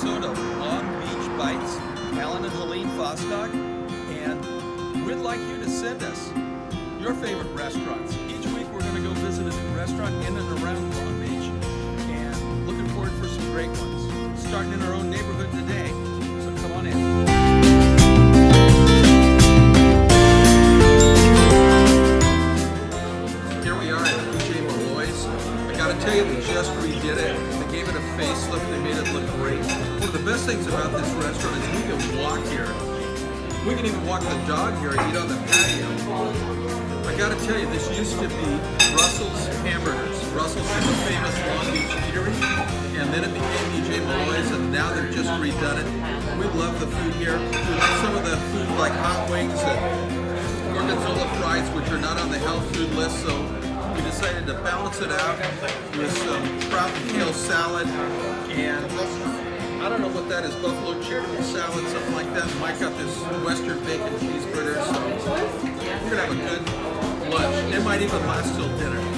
episode of Long Beach Bites, Alan and Helene Fasnacht, and we'd like you to send us your favorite restaurants. Each week we're going to go visit a new restaurant in and around Long Beach, and looking forward for some great ones. Starting in our own neighborhood today, so come on in. Here we are at EJ Malloy's. I gotta tell you, they just redid it. They gave it a facelift, they made it look great. Things about this restaurant is we can walk here. We can even walk the dog here and eat on the patio. I gotta tell you, this used to be Russell's Hamburgers. Russell's is a famous Long Beach eatery, and then it became EJ Malloy's, and now they've just redone it. We love the food here. Some of the food like hot wings and gorgonzola fries, which are not on the health food list, so we decided to balance it out with some kale salad and don't know what that is, buffalo chicken salad, something like that. Mike got this western bacon cheeseburger, so we're gonna have a good lunch. It might even last till dinner.